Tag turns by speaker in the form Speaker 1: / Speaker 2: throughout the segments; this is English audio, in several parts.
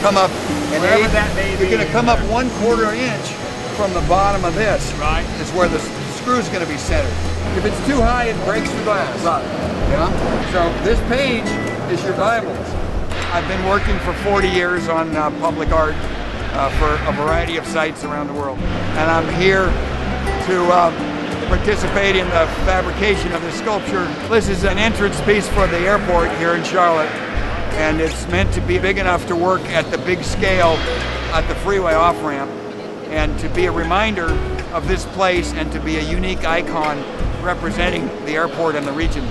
Speaker 1: come up an
Speaker 2: Wherever
Speaker 1: eighth. you're going to come up one quarter inch from the bottom of this.
Speaker 2: Right.
Speaker 1: Is where the screw's going to be centered. If it's too high, it breaks the glass.
Speaker 2: Right.
Speaker 1: Yeah. So this page is your Bible. I've been working for 40 years on uh, public art uh, for a variety of sites around the world, and I'm here to uh, participate in the fabrication of this sculpture. This is an entrance piece for the airport here in Charlotte, and it's meant to be big enough to work at the big scale at the freeway off ramp, and to be a reminder of this place and to be a unique icon representing the airport and the region.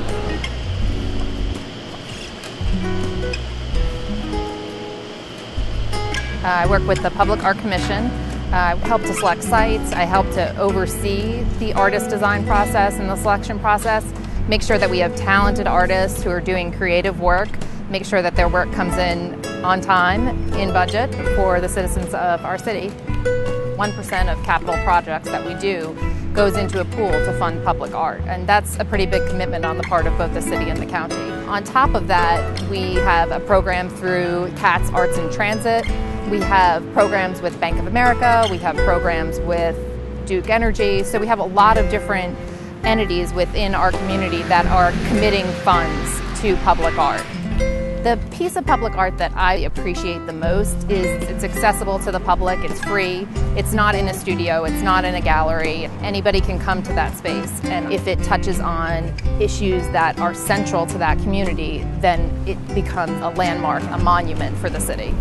Speaker 3: Uh, I work with the Public Art Commission. Uh, I help to select sites. I help to oversee the artist design process and the selection process. Make sure that we have talented artists who are doing creative work. Make sure that their work comes in on time, in budget for the citizens of our city. 1% of capital projects that we do goes into a pool to fund public art, and that's a pretty big commitment on the part of both the city and the county. On top of that, we have a program through CATS Arts in Transit. We have programs with Bank of America, we have programs with Duke Energy, so we have a lot of different entities within our community that are committing funds to public art. The piece of public art that I appreciate the most is it's accessible to the public, it's free, it's not in a studio, it's not in a gallery. Anybody can come to that space, and if it touches on issues that are central to that community, then it becomes a landmark, a monument for the city.